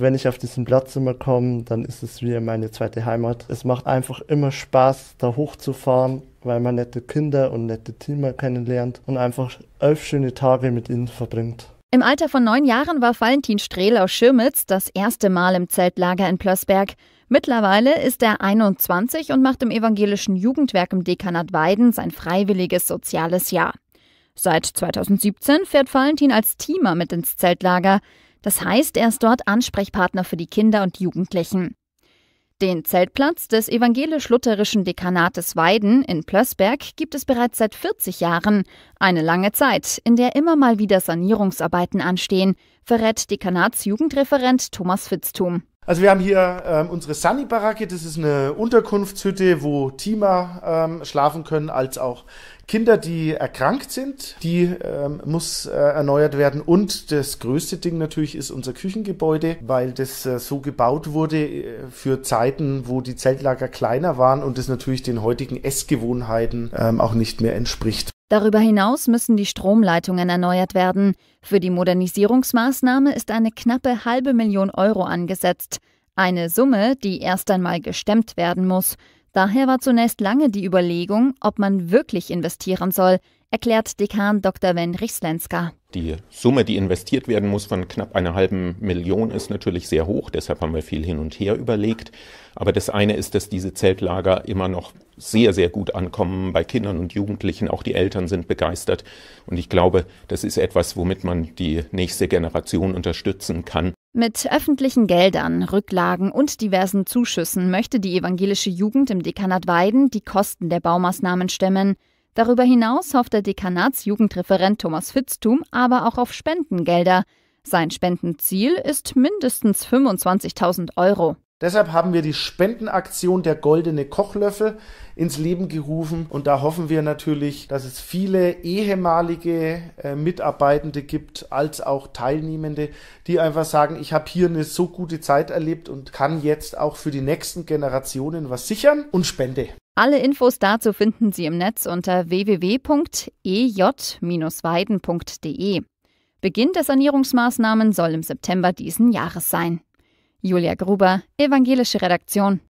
Wenn ich auf diesen Platz immer komme, dann ist es wie meine zweite Heimat. Es macht einfach immer Spaß, da hochzufahren, weil man nette Kinder und nette Teamer kennenlernt und einfach elf schöne Tage mit ihnen verbringt. Im Alter von neun Jahren war Valentin Strehl aus Schirmitz das erste Mal im Zeltlager in Plössberg. Mittlerweile ist er 21 und macht im evangelischen Jugendwerk im Dekanat Weiden sein freiwilliges soziales Jahr. Seit 2017 fährt Valentin als Teamer mit ins Zeltlager. Das heißt, er ist dort Ansprechpartner für die Kinder und Jugendlichen. Den Zeltplatz des evangelisch-lutherischen Dekanates Weiden in Plössberg gibt es bereits seit 40 Jahren. Eine lange Zeit, in der immer mal wieder Sanierungsarbeiten anstehen, verrät Dekanatsjugendreferent Thomas Fitztum. Also wir haben hier ähm, unsere Sunny-Baracke, das ist eine Unterkunftshütte, wo Teamer ähm, schlafen können, als auch Kinder, die erkrankt sind. Die ähm, muss äh, erneuert werden. Und das größte Ding natürlich ist unser Küchengebäude, weil das äh, so gebaut wurde äh, für Zeiten, wo die Zeltlager kleiner waren und das natürlich den heutigen Essgewohnheiten ähm, auch nicht mehr entspricht. Darüber hinaus müssen die Stromleitungen erneuert werden. Für die Modernisierungsmaßnahme ist eine knappe halbe Million Euro angesetzt. Eine Summe, die erst einmal gestemmt werden muss. Daher war zunächst lange die Überlegung, ob man wirklich investieren soll, erklärt Dekan Dr. Wenrich Slenska. Die Summe, die investiert werden muss von knapp einer halben Million, ist natürlich sehr hoch. Deshalb haben wir viel hin und her überlegt. Aber das eine ist, dass diese Zeltlager immer noch sehr, sehr gut ankommen bei Kindern und Jugendlichen. Auch die Eltern sind begeistert. Und ich glaube, das ist etwas, womit man die nächste Generation unterstützen kann. Mit öffentlichen Geldern, Rücklagen und diversen Zuschüssen möchte die evangelische Jugend im Dekanat Weiden die Kosten der Baumaßnahmen stemmen. Darüber hinaus hofft der Dekanatsjugendreferent Thomas Fitztum aber auch auf Spendengelder. Sein Spendenziel ist mindestens 25.000 Euro. Deshalb haben wir die Spendenaktion der Goldene Kochlöffel ins Leben gerufen und da hoffen wir natürlich, dass es viele ehemalige äh, Mitarbeitende gibt, als auch Teilnehmende, die einfach sagen, ich habe hier eine so gute Zeit erlebt und kann jetzt auch für die nächsten Generationen was sichern und spende. Alle Infos dazu finden Sie im Netz unter www.ej-weiden.de. Beginn der Sanierungsmaßnahmen soll im September diesen Jahres sein. Julia Gruber, Evangelische Redaktion.